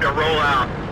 time to roll out.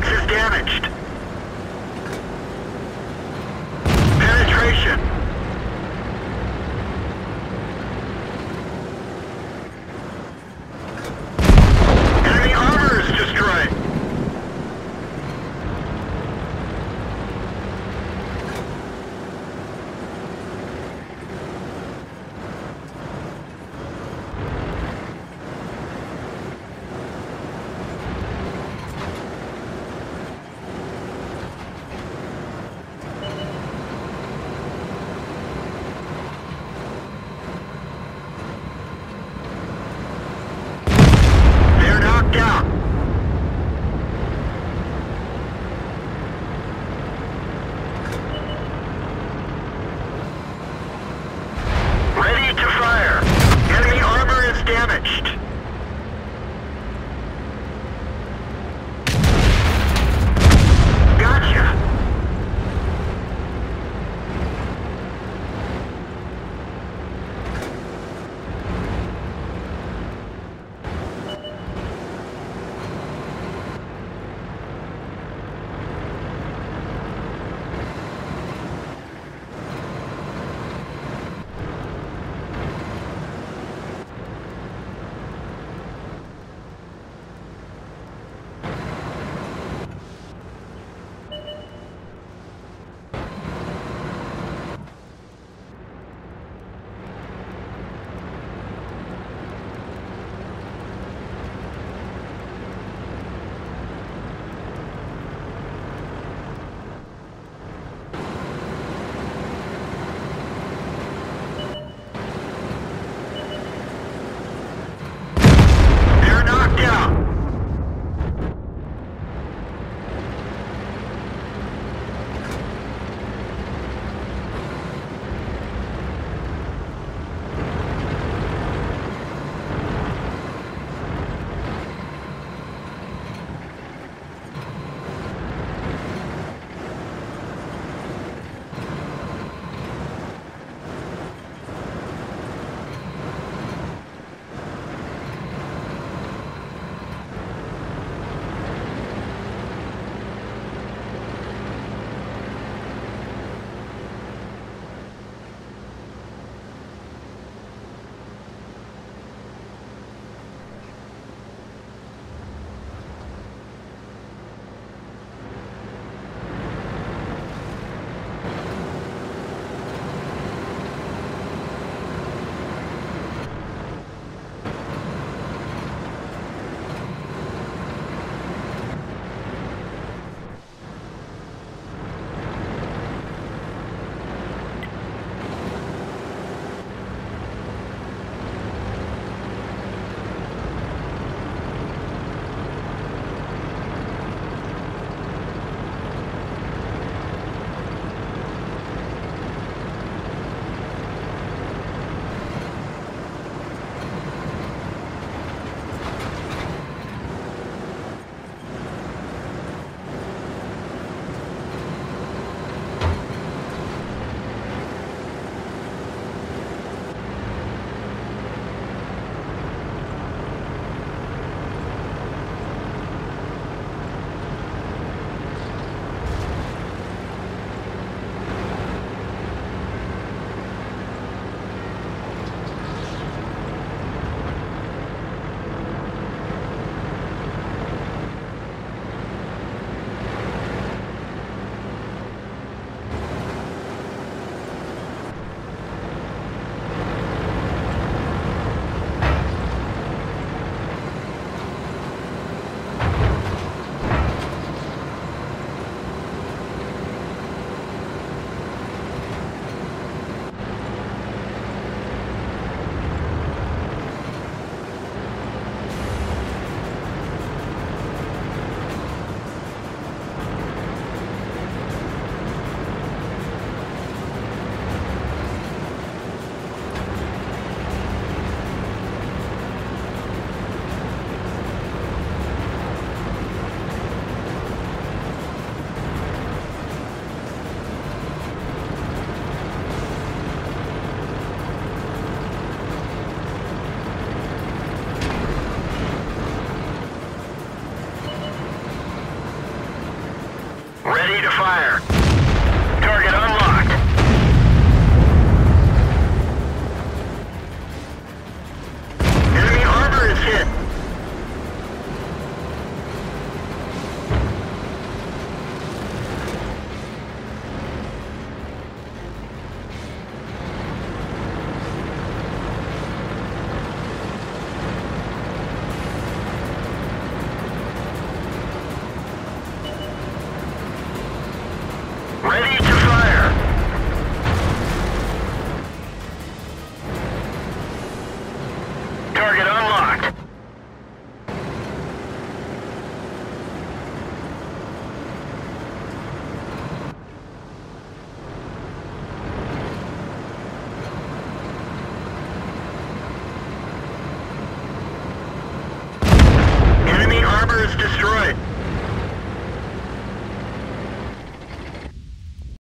box is damaged. Penetration.